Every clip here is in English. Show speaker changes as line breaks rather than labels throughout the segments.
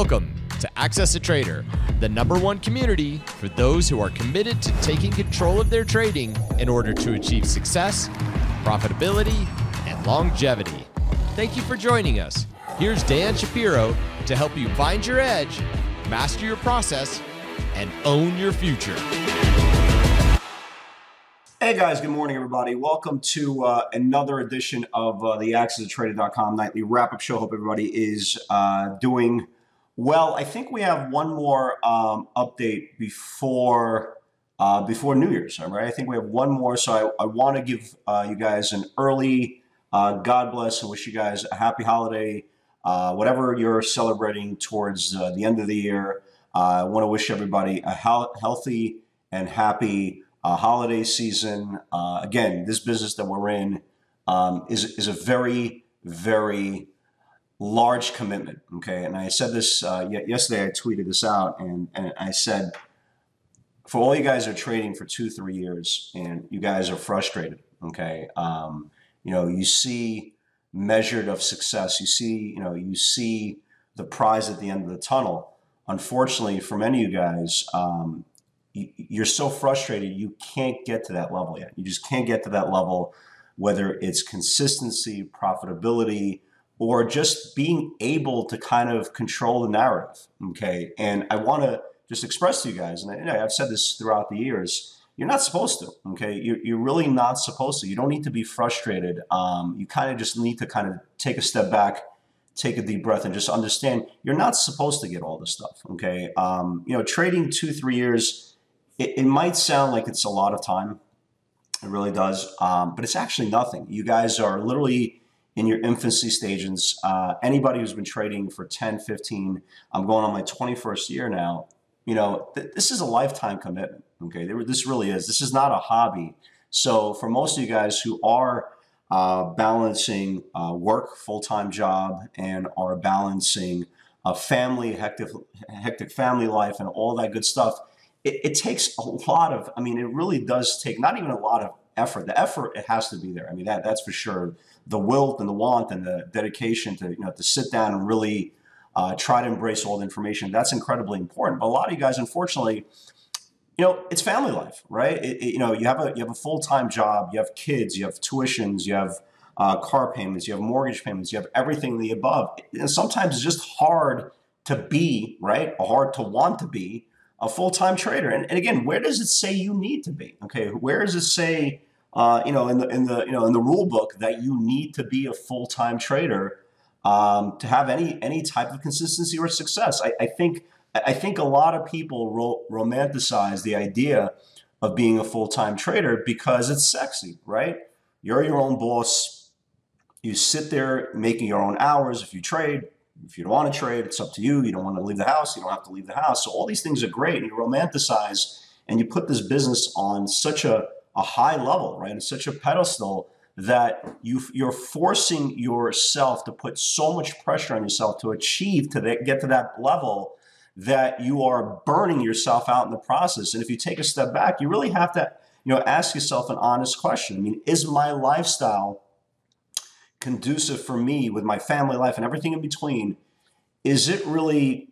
Welcome to Access a Trader, the number one community for those who are committed to taking control of their trading in order to achieve success, profitability, and longevity. Thank you for joining us. Here's Dan Shapiro to help you find your edge, master your process, and own your future.
Hey guys, good morning, everybody. Welcome to uh, another edition of uh, the AccessTrader.com nightly wrap up show. Hope everybody is uh, doing well. I think we have one more um, update before uh, before New Year's. All right, I think we have one more. So I, I want to give uh, you guys an early uh, God bless and wish you guys a happy holiday. whatever you're celebrating towards the end of the year, I want to wish everybody a he- healthy and happy uh, holiday season. Uh, again, this business that we're in um, is, is a very, very large commitment. Okay. And I said this uh, yesterday, I tweeted this out and, and I said, for all you guys are trading for two, three years and you guys are frustrated. Okay. Um, you know, you see measured of success, you see, you know, you see the prize at the end of the tunnel. Unfortunately, for many of you guys, um, you're so frustrated you can't get to that level yet. You just can't get to that level, whether it's consistency, profitability, or just being able to kind of control the narrative. Okay. And I want to just express to you guys, and I, have said this throughout the years, you're not supposed to. Okay. You're, you're really not supposed to. You don't need to be frustrated. Um, you kind of just need to kind of take a step back take a deep breath and just understand you're not supposed to get all this stuff. Okay. Um, you know, trading two, three years it, it might sound like it's a lot of time. It really does. Um, but it's actually nothing. You guys are literally in your infancy stages. Uh, anybody who's been trading for 10, 15, I'm going on my 21st year now. You know, th- this is a lifetime commitment. Okay. This really is. This is not a hobby. So for most of you guys who are uh, balancing uh, work, full time job, and are balancing a family, hectic, hectic family life, and all that good stuff, it, it takes a lot of, I mean, it really does take not even a lot of effort. The effort it has to be there. I mean, that that's for sure. The will and the want and the dedication to you know to sit down and really uh, try to embrace all the information. That's incredibly important. But a lot of you guys, unfortunately, you know, it's family life, right? It, it, you know, you have a you have a full time job, you have kids, you have tuitions, you have uh, car payments, you have mortgage payments, you have everything the above. And sometimes it's just hard to be right, or hard to want to be a full-time trader. And, and again, where does it say you need to be? Okay, where does it say, uh, you know, in the in the you know in the rule book that you need to be a full-time trader um, to have any any type of consistency or success? I, I think I think a lot of people ro- romanticize the idea of being a full-time trader because it's sexy, right? You're your own boss. You sit there making your own hours if you trade if you don't want to trade, it's up to you. You don't want to leave the house, you don't have to leave the house. So all these things are great. And you romanticize and you put this business on such a, a high level, right? It's such a pedestal that you you're forcing yourself to put so much pressure on yourself to achieve to that, get to that level that you are burning yourself out in the process. And if you take a step back, you really have to, you know, ask yourself an honest question. I mean, is my lifestyle conducive for me with my family life and everything in between, is it really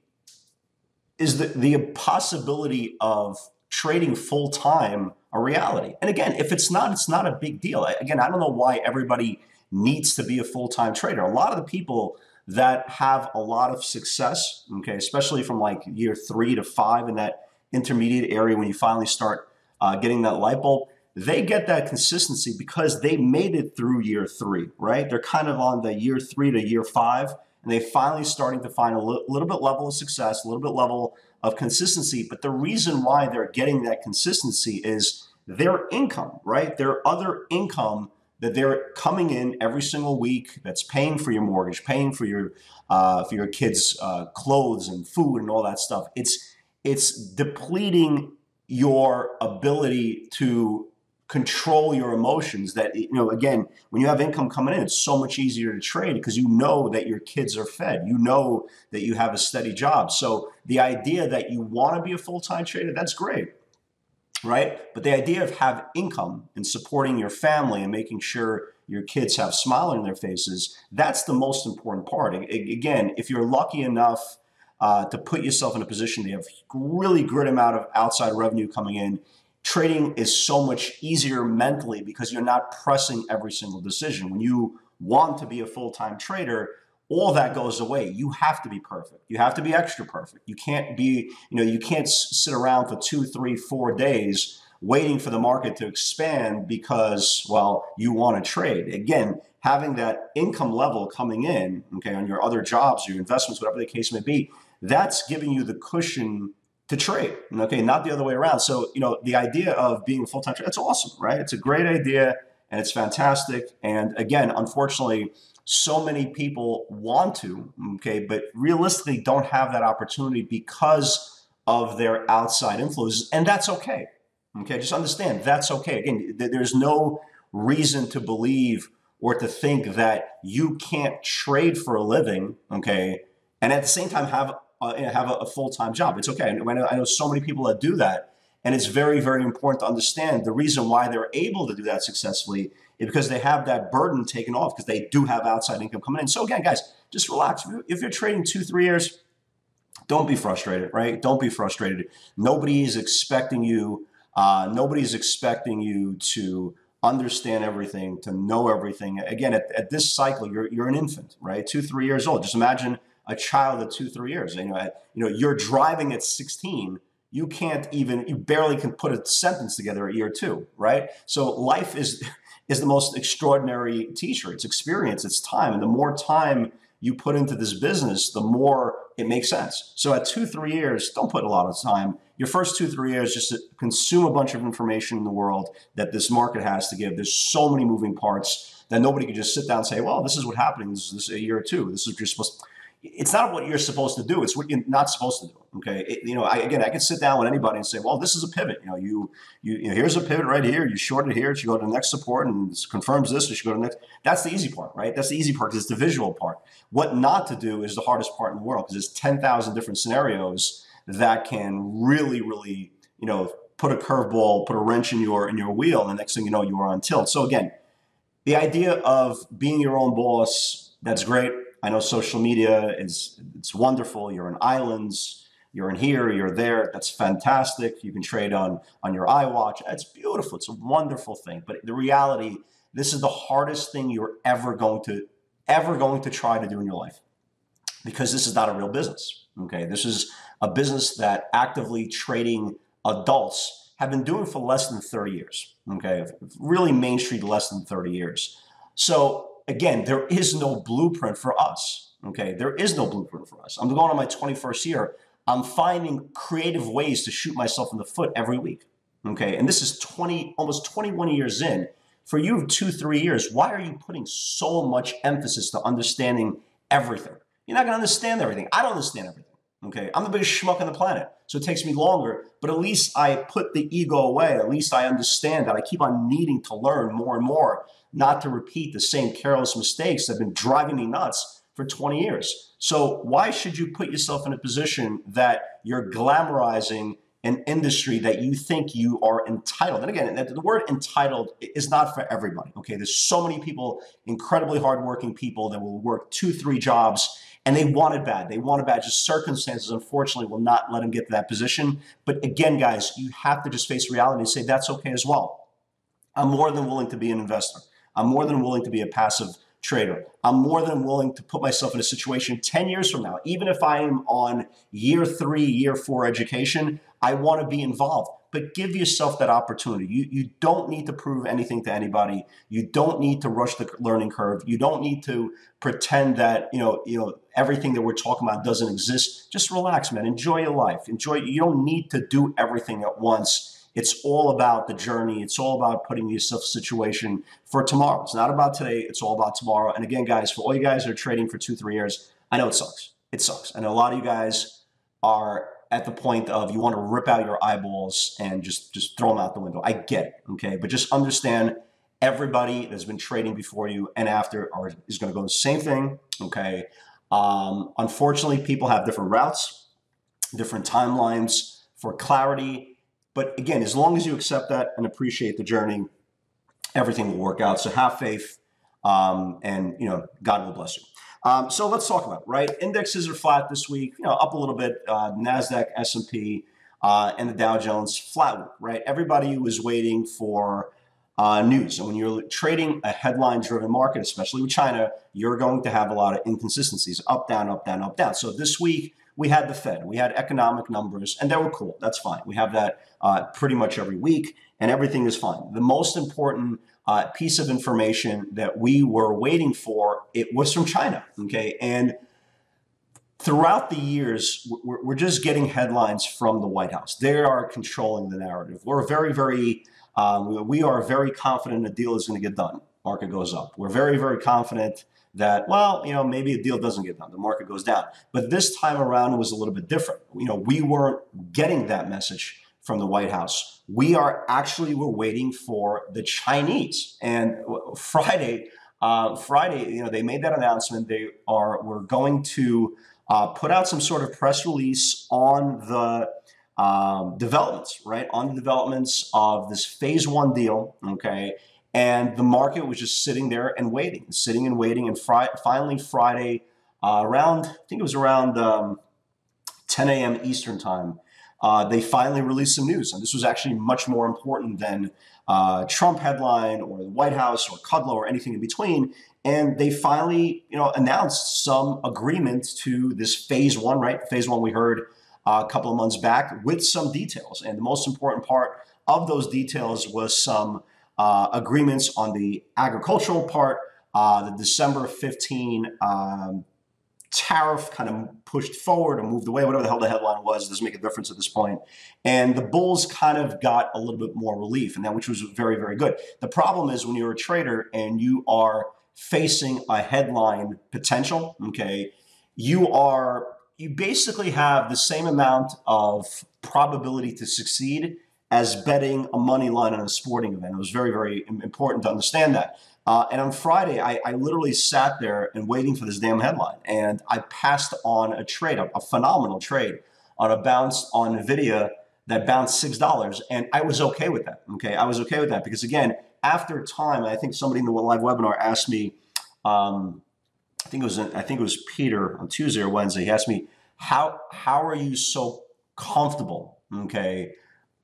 is the, the possibility of trading full time a reality? And again, if it's not, it's not a big deal. Again, I don't know why everybody needs to be a full time trader. A lot of the people that have a lot of success, okay, especially from like year three to five in that intermediate area when you finally start uh, getting that light bulb, they get that consistency because they made it through year three, right? They're kind of on the year three to year five, and they finally starting to find a li- little bit level of success, a little bit level of consistency. But the reason why they're getting that consistency is their income, right? Their other income that they're coming in every single week that's paying for your mortgage, paying for your uh, for your kids' uh, clothes and food and all that stuff. It's it's depleting your ability to control your emotions that you know again when you have income coming in it's so much easier to trade because you know that your kids are fed. You know that you have a steady job. So the idea that you want to be a full-time trader that's great right? But the idea of have income and supporting your family and making sure your kids have smile on their faces that's the most important part. Again if you're lucky enough uh, to put yourself in a position to have really good amount of outside revenue coming in. Trading is so much easier mentally because you're not pressing every single decision. When you want to be a full-time trader, all that goes away. You have to be perfect. You have to be extra perfect. You can't be, you know, you can't sit around for two, three, four days waiting for the market to expand because, well, you want to trade. Again, having that income level coming in, okay, on your other jobs, your investments, whatever the case may be, that's giving you the cushion to trade. Okay, not the other way around. So, you know, the idea of being a full-time trader, that's awesome, right? It's a great idea and it's fantastic. And again, unfortunately, so many people want to, okay, but realistically don't have that opportunity because of their outside influences, and that's okay. Okay, just understand that's okay. Again, there's no reason to believe or to think that you can't trade for a living, okay, and at the same time have uh, have a, a full time job. It's okay. I know, I know so many people that do that, and it's very very important to understand the reason why they're able to do that successfully is because they have that burden taken off because they do have outside income coming in. So again, guys, just relax. If you're trading two three years, don't be frustrated, right? Don't be frustrated. Nobody is expecting you. Uh, is expecting you to understand everything, to know everything. Again, at, at this cycle, you're, you're an infant, right? Two, three years old. Just imagine a child at two, three years. You know, at, you know, you're driving at 16. You can't even, you barely can put a sentence together at year two, right? So life is is the most extraordinary teacher. It's experience, it's time, and the more time you put into this business, the more it makes sense. So at two, three years, don't put a lot of time. Your first two, three years, just consume a bunch of information in the world that this market has to give. There's so many moving parts that nobody can just sit down and say, well, this is what happening. This is a year or two. This is what you're supposed to it's not what you're supposed to do. It's what you're not supposed to do. Okay. It, you know, I, again, I can sit down with anybody and say, well, this is a pivot. You know, you, you, you know, here's a pivot right here. You short it here. It should go to the next support and confirms this. It should go to the next. That's the easy part, right? That's the easy part it's the visual part. What not to do is the hardest part in the world because there's 10,000 different scenarios that can really, really, you know, put a curveball, put a wrench in your, in your wheel. And the next thing you know, you are on tilt. So again, the idea of being your own boss, that's great I know social media is it's wonderful. You're in islands, you're in here, you're there. That's fantastic. You can trade on on your iWatch. It's beautiful. It's a wonderful thing. But the reality, this is the hardest thing you're ever going to ever going to try to do in your life because this is not a real business. Okay, this is a business that actively trading adults have been doing for less than 30 years. Okay, really Main Street less than 30 years. So again, there is no blueprint for us. Okay, there is no blueprint for us. I'm going on my 21st year. I'm finding creative ways to shoot myself in the foot every week. Okay, and this is 20, almost 21 years in. For you, two, three years, why are you putting so much emphasis to understanding everything? You're not going to understand everything. I don't understand everything. Okay, I'm the biggest schmuck on the planet, so it takes me longer. But at least I put the ego away. At least I understand that I keep on needing to learn more and more not to repeat the same careless mistakes that have been driving me nuts for 20 years. So why should you put yourself in a position that you're glamorizing an industry that you think you are entitled? And again, the word entitled is not for everybody. Okay, there's so many people, incredibly hardworking people that will work two, three jobs and they want it bad. They want it bad. Just circumstances, unfortunately, will not let them get to that position. But again, guys, you have to just face reality and say that's okay as well. I'm more than willing to be an investor. I'm more than willing to be a passive trader. I'm more than willing to put myself in a situation 10 years from now, even if I am on year three, year four education, I want to be involved. But give yourself that opportunity. You, you don't need to prove anything to anybody. You don't need to rush the learning curve. You don't need to pretend that you know you know everything that we're talking about doesn't exist. Just relax, man. Enjoy your life. Enjoy. You don't need to do everything at once it's all about the journey. It's all about putting yourself situation for tomorrow. It's not about today. It's all about tomorrow. And again, guys, for all you guys that are trading for two, three years, I know it sucks. It sucks. I know a lot of you guys are at the point of you want to rip out your eyeballs and just just throw them out the window. I get it, okay? But just understand everybody that's been trading before you and after are, is going to go the same thing, okay? Um, unfortunately, people have different routes, different timelines. For clarity, but again, as long as you accept that and appreciate the journey, everything will work out. So have faith, um, and you know God will bless you. Um, so let's talk about right? Indexes are flat this week, you know, up a little bit. Uh, Nasdaq, S and P, uh, and the Dow Jones flat, right? Everybody was waiting for uh, news, and when you're trading a headline-driven market, especially with China, you're going to have a lot of inconsistencies: up, down, up, down, up, down. So this week we had the Fed, we had economic numbers, and they were cool. That's fine. We have that uh, pretty much every week, and everything is fine. The most important uh, piece of information that we were waiting for, it was from China. Okay. And throughout the years, we're, we're just getting headlines from the White House. They are controlling the narrative. We're very, very, um, we are very confident a deal is going to get done. Market goes up. We're very, very confident that, well, you know, maybe a deal doesn't get done. The market goes down. But this time around it was a little bit different. You know, we weren't getting that message from the White House. We are actually we're waiting for the Chinese. And Friday, uh, Friday, you know, they made that announcement. They are we're going to uh, put out some sort of press release on the um, developments, right? On the developments of this phase one deal, okay? And the market was just sitting there and waiting, sitting and waiting. And finally, Friday, uh, around, I think it was around um, 10 a.m. Eastern time, uh, they finally released some news. And this was actually much more important than uh, Trump headline or the White House or Kudlow or anything in between. And they finally, you know, announced some agreement to this phase one, right? Phase one we heard uh, a couple of months back with some details. And the most important part of those details was some uh, agreements on the agricultural part, uh, the December 15 um, tariff kind of pushed forward or moved away, whatever the hell the headline was, doesn't make a difference at this point. And the bulls kind of got a little bit more relief, and that which was very, very good. The problem is when you're a trader and you are facing a headline potential, okay, you are you basically have the same amount of probability to succeed as betting a money line on a sporting event. It was very, very important to understand that. Uh, and on Friday, I, I, literally sat there and waiting for this damn headline. And I passed on a trade, a, a phenomenal trade on a bounce on NVIDIA that bounced $6. And I was okay with that. Okay. I was okay with that because, again, after time, I think somebody in the live webinar asked me, um, I think it was I think it was Peter on Tuesday or Wednesday. He asked me, "How how are you so comfortable, okay,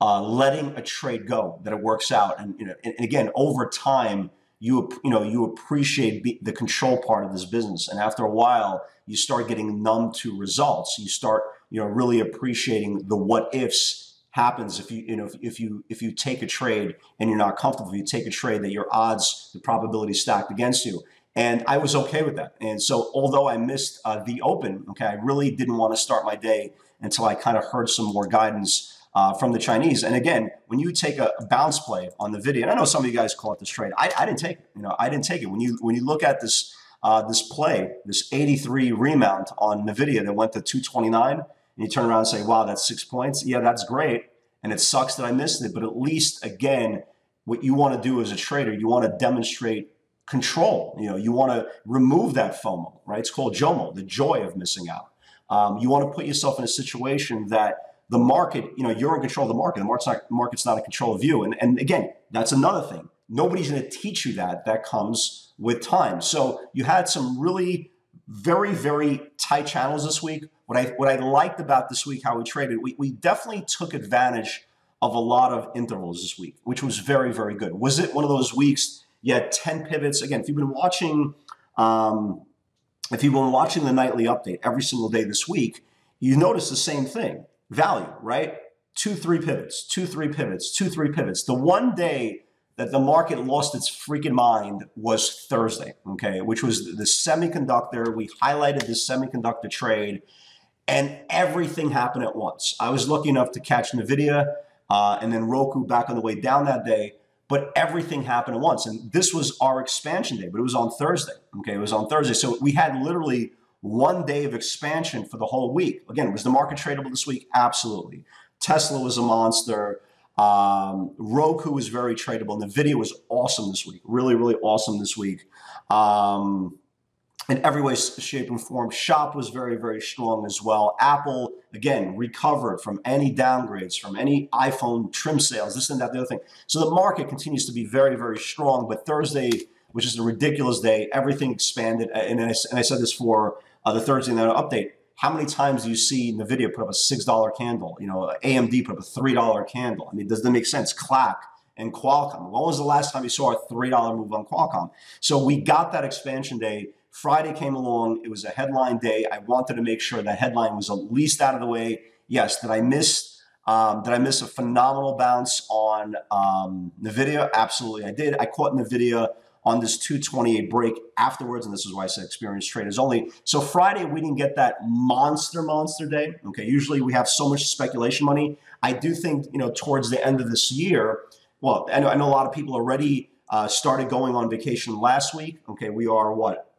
uh, letting a trade go that it works out?" And you know, and, and again, over time, you you know you appreciate be, the control part of this business. And after a while you start getting numb to results. You start you know really appreciating the what ifs happens if you you know if, if you if you take a trade and you're not comfortable you take a trade that your odds the probability stacked against you. And I was okay with that. And so although I missed uh, the open okay I really didn't want to start my day until I kind of heard some more guidance uh, from the Chinese. And again, when you take a bounce play on NVIDIA, and I know some of you guys call it this trade, I, I didn't take it. You know, I didn't take it. When you when you look at this uh, this play, this 83 remount on Nvidia that went to 229, and you turn around and say, "Wow, that's six points." Yeah, that's great, and it sucks that I missed it. But at least, again, what you want to do as a trader, you want to demonstrate control. You know, you want to remove that FOMO, right? It's called JOMO, the joy of missing out. Um, you want to put yourself in a situation that the market, you know, you're in control of the market. The market's not, market's not in control of you. And, and again, that's another thing. Nobody's going to teach you that. That comes with time. So you had some really very, very tight channels this week. What I what I liked about this week, how we traded, we, we definitely took advantage of a lot of intervals this week, which was very, very good. Was it one of those weeks you had 10 pivots? Again, if you've been watching um, if you've been watching the nightly update every single day this week, you notice the same thing value, right? Two, three pivots, two, three pivots, two, three pivots. The one day that the market lost its freaking mind was Thursday, okay, which was the semiconductor. We highlighted the semiconductor trade and everything happened at once. I was lucky enough to catch NVIDIA uh, and then Roku back on the way down that day, but everything happened at once. And this was our expansion day, but it was on Thursday, okay, it was on Thursday. So we had literally one day of expansion for the whole week. Again, was the market tradable this week? Absolutely. Tesla was a monster. Um, Roku was very tradable. NVIDIA was awesome this week. Really, really awesome this week. Um, in every way, shape, and form. Shop was very, very strong as well. Apple, again, recovered from any downgrades, from any iPhone trim sales, this and that, the other thing. So the market continues to be very, very strong. But Thursday which is a ridiculous day. Everything expanded. And I, and I said this for uh, the Thursday night update. How many times do you see NVIDIA put up a $6 candle? You know, AMD put up a $3 candle. I mean, does that make sense? KLAC and Qualcomm. When was the last time you saw a $3 move on Qualcomm? So we got that expansion day. Friday came along. It was a headline day. I wanted to make sure that headline was at least out of the way. Yes, did I miss um, did I miss a phenomenal bounce on um, NVIDIA? Absolutely, I did. I caught NVIDIA on this 228 break afterwards, and this is why I said experienced traders only. So Friday, we didn't get that monster, monster day. Okay, usually we have so much speculation money. I do think, you know, towards the end of this year, well, I know, I know a lot of people already uh, started going on vacation last week. Okay, we are what?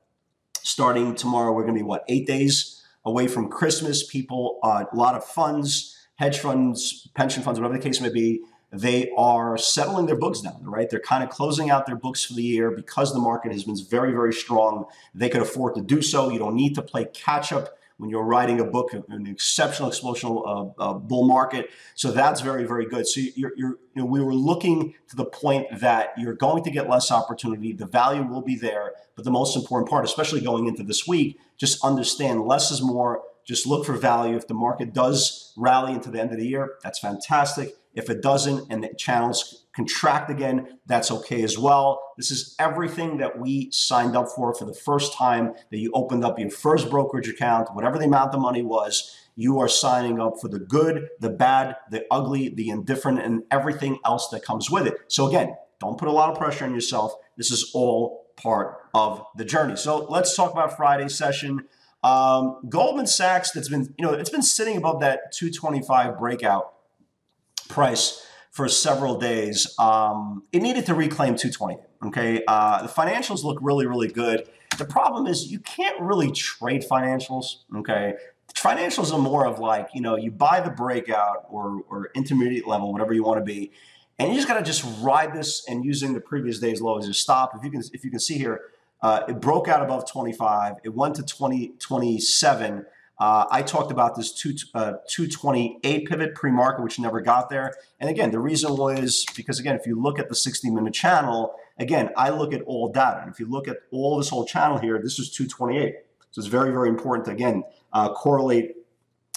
Starting tomorrow, we're going to be what, eight days away from Christmas. People, uh, a lot of funds, hedge funds, pension funds, whatever the case may be, they are settling their books down, right? They're kind of closing out their books for the year because the market has been very, very strong. They could afford to do so. You don't need to play catch up when you're writing a book in an exceptional, exceptional uh, uh, bull market. So that's very, very good. So you're, you're, you know, we were looking to the point that you're going to get less opportunity. The value will be there, but the most important part, especially going into this week, just understand less is more. Just look for value. If the market does rally into the end of the year, that's fantastic. If it doesn't and the channels contract again, that's okay as well. This is everything that we signed up for for the first time that you opened up your first brokerage account, whatever the amount of money was. You are signing up for the good, the bad, the ugly, the indifferent, and everything else that comes with it. So, again, don't put a lot of pressure on yourself. This is all part of the journey. So, let's talk about Friday's session. Um, Goldman Sachs, that's been, you know, it's been sitting above that 225 breakout price for several days. Um, it needed to reclaim 220. Okay, uh, the financials look really, really good. The problem is you can't really trade financials. Okay, financials are more of like you know you buy the breakout or or intermediate level, whatever you want to be, and you just got to just ride this and using the previous day's low as a stop. If you can, if you can see here, uh, it broke out above 25. It went to 20, 27. Uh, I talked about this two, uh, 228 pivot pre-market, which never got there. And again, the reason was because, again, if you look at the 60-minute channel, again, I look at all data. And if you look at all this whole channel here, this is 228. So it's very, very important to, again, uh, correlate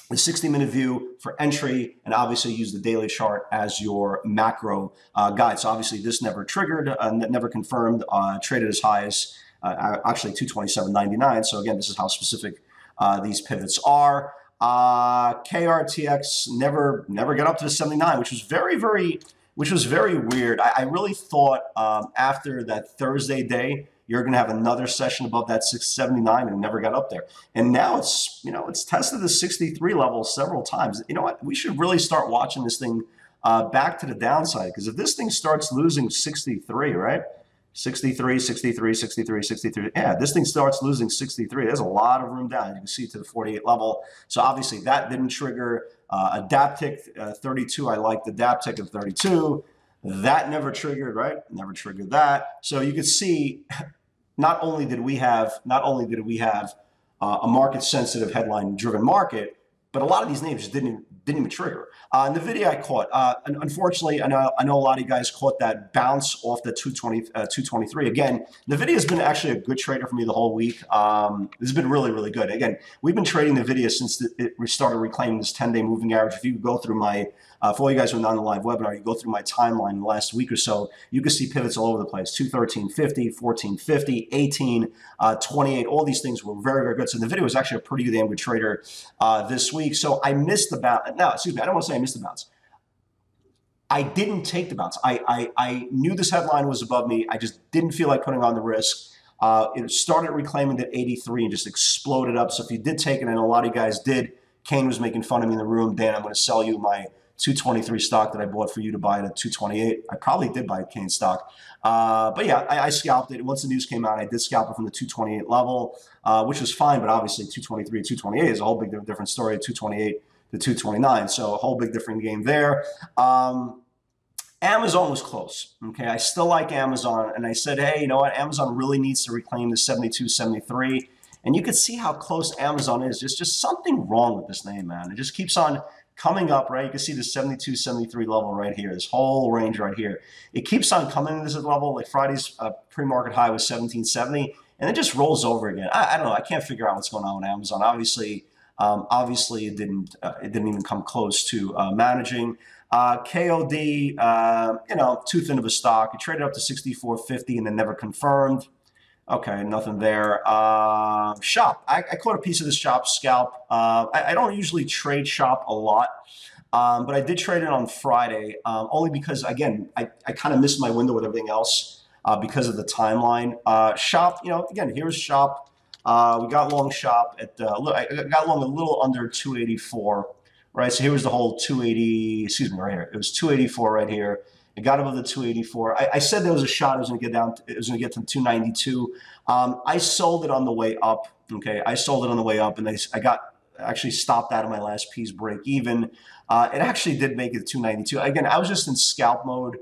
the 60-minute view for entry and obviously use the daily chart as your macro uh, guide. So obviously this never triggered, uh, never confirmed, uh, traded as high as actually 227.99. So again, this is how specific uh, these pivots are. Uh, KRTX never never got up to the 79, which was very very which was very weird. I, I really thought um, after that Thursday day you're going to have another session above that 679 and never got up there. And now it's you know it's tested the 63 level several times. You know what? We should really start watching this thing uh, back to the downside because if this thing starts losing 63, right? 63, 63, 63, 63. Yeah, this thing starts losing 63. There's a lot of room down. You can see to the 48 level. So obviously that didn't trigger uh, a DAP tick uh, 32. I like the DAP tick of 32. That never triggered, right? Never triggered that. So you can see not only did we have not only did we have uh, a market sensitive headline driven market, but a lot of these names just didn't didn't even trigger. Uh, NVIDIA I caught. Uh, unfortunately, I know, I know a lot of you guys caught that bounce off the 220, uh, 223. Again, NVIDIA has been actually a good trader for me the whole week. Um, this has been really, really good. Again, we've been trading NVIDIA since it started reclaiming this 10-day moving average. If you go through my uh, for all you guys who are not on the live webinar, you go through my timeline in the last week or so, you can see pivots all over the place 213.50, 14.50, 18, uh, 28. All these things were very, very good. So NVIDIA was actually a pretty damn good trader uh, this week. So I missed the bounce. No, excuse me, I don't want to say I missed the bounce. I didn't take the bounce. I, I, I knew this headline was above me. I just didn't feel like putting on the risk. Uh, it started reclaiming at 83 and just exploded up. So if you did take it, and a lot of you guys did, Kane was making fun of me in the room. Dan, I'm going to sell you my 223 stock that I bought for you to buy it at 228. I probably did buy Kane stock. Uh, but yeah, I, I, scalped it. Once the news came out, I did scalp it from the 228 level, uh, which was fine. But obviously, 223 to 228 is a whole big different story. 228 to 229. So a whole big different game there. Um, Amazon was close. Okay, I still like Amazon, and I said, hey, you know what? Amazon really needs to reclaim the 72, 73. And you can see how close Amazon is. There's just something wrong with this name, man. It just keeps on coming up, right? You can see the 72, 73 level right here, this whole range right here. It keeps on coming to this level. Like Friday's uh, pre-market high was 1770, and it just rolls over again. I, I, don't know. I can't figure out what's going on with Amazon. Obviously, um, obviously it didn't. Uh, it didn't even come close to uh, managing. Uh, KOD, uh, you know, too thin of a stock. It traded up to 64.50 and then never confirmed. Okay, nothing there. Uh, shop. I, I, caught a piece of this shop scalp. Uh, I, I, don't usually trade shop a lot, um, but I did trade it on Friday um, only because, again, I, I kind of missed my window with everything else uh, because of the timeline. Uh, shop, you know, again, here's shop. Uh, we got long shop at, uh, I got long a little under 284, right? So here was the whole 280, excuse me, right here. It was 284 right here. It got above the 284. I, I said there was a shot it was going to get down. It was going to get to 292. Um, I sold it on the way up. Okay, I sold it on the way up, and they, I got actually stopped out of my last piece break even. Uh, it actually did make it 292. Again, I was just in scalp mode.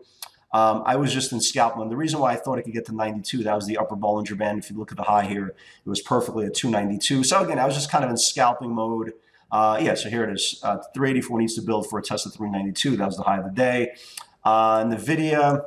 Um, I was just in scalp mode. The reason why I thought it could get to 92, that was the upper Bollinger Band. If you look at the high here, it was perfectly at 292. So again, I was just kind of in scalping mode. Uh, yeah, so here it is. Uh, 384 needs to build for a test of 392. That was the high of the day. Uh, NVIDIA,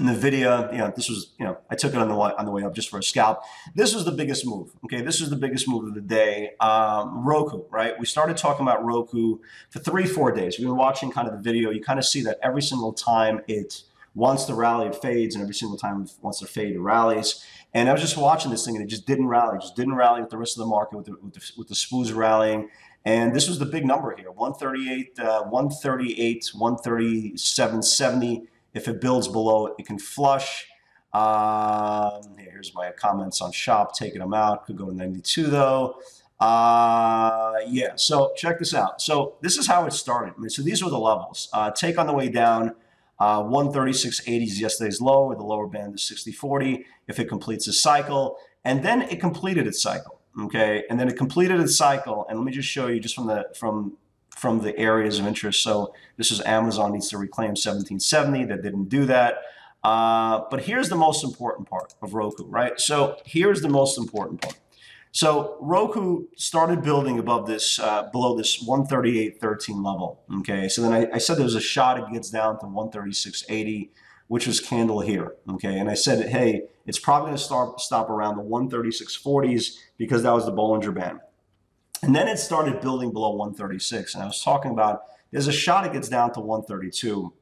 NVIDIA, you know, this was, you know, I took it on the on the way up just for a scalp. This was the biggest move. Okay, this was the biggest move of the day. Um, Roku, right? We started talking about Roku for three, four days. We've been watching kind of the video. You kind of see that every single time it once the rally, it fades, and every single time wants to fade, it rallies. And I was just watching this thing, and it just didn't rally. It just didn't rally with the rest of the market, with the, with the, with the rallying. And this was the big number here 138, uh, 138, 137.70. If it builds below it, can flush. Um, here's my comments on shop, taking them out. Could go to 92 though. Uh, yeah, so check this out. So this is how it started. I mean, so these were the levels. Uh, take on the way down. Uh, 136.80 is yesterday's low, or the lower band is 60.40 if it completes a cycle. And then it completed its cycle okay? And then it completed its cycle. And let me just show you just from the from from the areas of interest. So this is Amazon needs to reclaim 1770. That didn't do that. Uh, but here's the most important part of Roku, right? So here's the most important part. So Roku started building above this, uh, below this 138.13 level. Okay, so then I, I, said there was a shot it gets down to 136.80 which was candle here. Okay, and I said, hey, it's probably to start stop around the 136.40s because that was the Bollinger Band. And then it started building below 136. And I was talking about there's a shot it gets down to 132,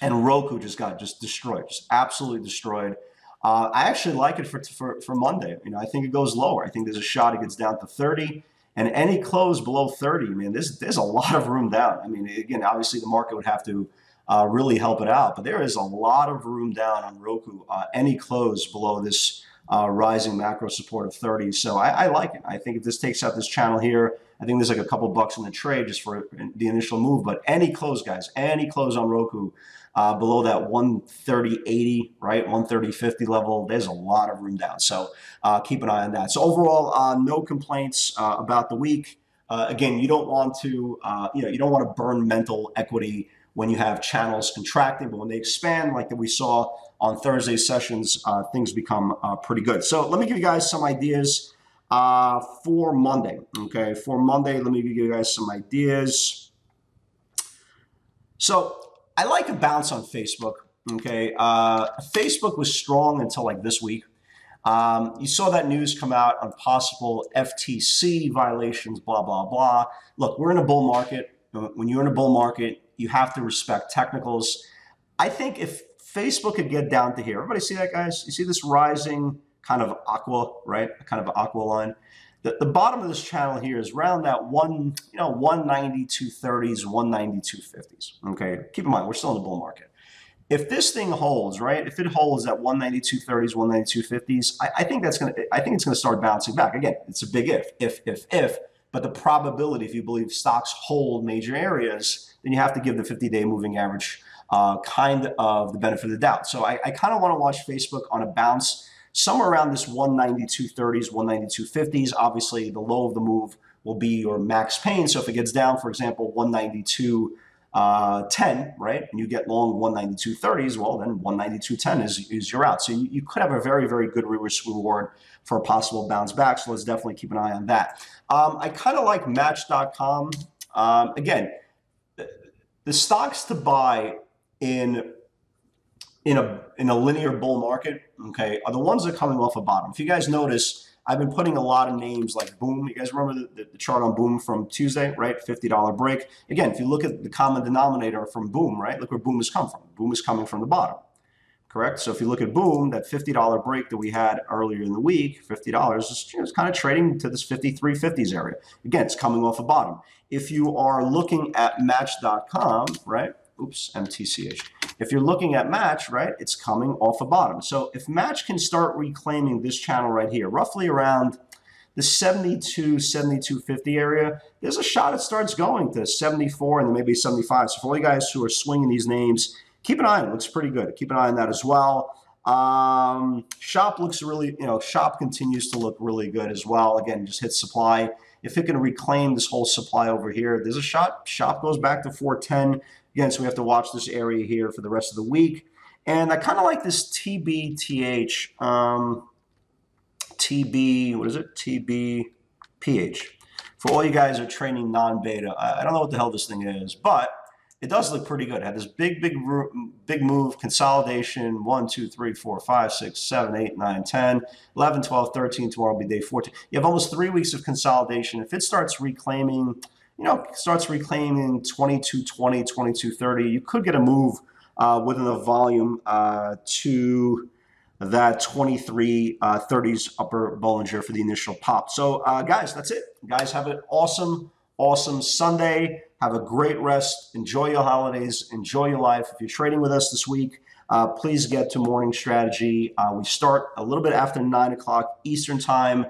and Roku just got just destroyed, just absolutely destroyed. Uh, I actually like it for, for, for Monday. You know, I think it goes lower. I think there's a shot it gets down to 30. And any close below 30, I mean, there's, there's a lot of room down. I mean, again, obviously the market would have to uh, really help it out. But there is a lot of room down on Roku. Uh, any close below this uh, rising macro support of 30. So I, I, like it. I think if this takes out this channel here, I think there's like a couple bucks in the trade just for the initial move. But any close, guys, any close on Roku uh, below that 130.80, right, 130.50 level, there's a lot of room down. So uh, keep an eye on that. So overall, uh, no complaints about the week. Again, you don't want to, you know, you don't want to burn mental equity when you have channels contracting, but when they expand, like that we saw on Thursday sessions, uh, things become uh, pretty good. So let me give you guys some ideas uh, for Monday. Okay, for Monday, let me give you guys some ideas. So I like a bounce on Facebook. Okay, uh, Facebook was strong until like this week. Um, you saw that news come out on possible FTC violations, blah, blah, blah. Look, we're in a bull market. When you're in a bull market, you have to respect technicals. I think if Facebook could get down to here, everybody see that, guys? You see this rising kind of aqua, right? Kind of aqua line. The, the bottom of this channel here is around that one, you know, 192.30s, 192.50s. Okay, keep in mind we're still in the bull market. If this thing holds, right? If it holds at 192.30s, 192.50s, I, I think that's gonna. I think it's gonna start bouncing back again. It's a big if, if, if, if. But the probability, if you believe stocks hold major areas, then you have to give the 50-day moving average uh, kind of the benefit of the doubt. So I, I kind of want to watch Facebook on a bounce somewhere around this 192.30s, 192.50s. Obviously, the low of the move will be your max pain. So if it gets down, for example, 192 uh, 10, right, and you get long 192.30s, well, then 192.10 is, is your out. So you, you could have a very, very good reward for a possible bounce back. So let's definitely keep an eye on that. Um, I kind of like Match.com Um, again, the stocks to buy in in a in a linear bull market, okay, are the ones that are coming off a bottom. If you guys notice, I've been putting a lot of names like Boom. You guys remember the, the, the chart on Boom from Tuesday, right? Fifty dollar break. Again, if you look at the common denominator from Boom, right? Look where Boom has come from. Boom is coming from the bottom correct? So if you look at Boom, that $50 break that we had earlier in the week, $50 is you know, kind of trading to this 53.50s area. Again, it's coming off a bottom. If you are looking at Match.com, right? Oops, MTCH. If you're looking at Match, right, it's coming off a bottom. So if Match can start reclaiming this channel right here, roughly around the 72, 72.50 area, there's a shot it starts going to 74 and then maybe 75. So for all you guys who are swinging these names, keep an eye on it. Looks pretty good. Keep an eye on that as well. Um, shop looks really, you know, shop continues to look really good as well. Again, just hit supply. If it can reclaim this whole supply over here, there's a shot. Shop goes back to 410. Again, so we have to watch this area here for the rest of the week. And I kind of like this TBTH, um, TB, what is it? TBPH. For all you guys are training non-beta, I don't know what the hell this thing is, but it does look pretty good. It had this big, big, big move, consolidation, 1, 2, 3, 4, 5, 6, 7, 8, 9, 10, 11, 12, 13, tomorrow will be day 14. You have almost three weeks of consolidation. If it starts reclaiming, you know, starts reclaiming 2220, 2230, you could get a move uh, within the volume uh, to that 23 uh, 30s upper Bollinger for the initial pop. So, uh, guys, that's it. Guys, have an awesome, awesome Sunday. Have a great rest. Enjoy your holidays. Enjoy your life. If you're trading with us this week, uh, please get to Morning Strategy. Uh, we start a little bit after 9 o'clock Eastern Time.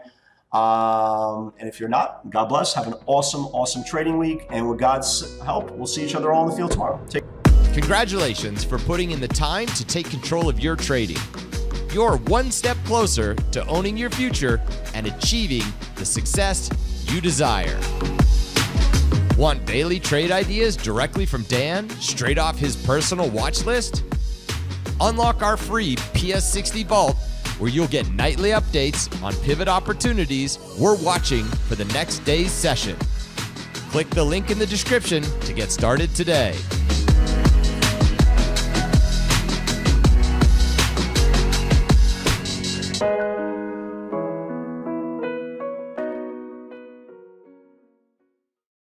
Um, and if you're not, God bless. Have an awesome, awesome trading week. And with God's help, we'll see each other all in the field tomorrow. Take
Congratulations for putting in the time to take control of your trading. You're one step closer to owning your future and achieving the success you desire. Want daily trade ideas directly from Dan, straight off his personal watch list? Unlock our free PS60 Vault, where you'll get nightly updates on pivot opportunities we're watching for the next day's session. Click the link in the description to get started today.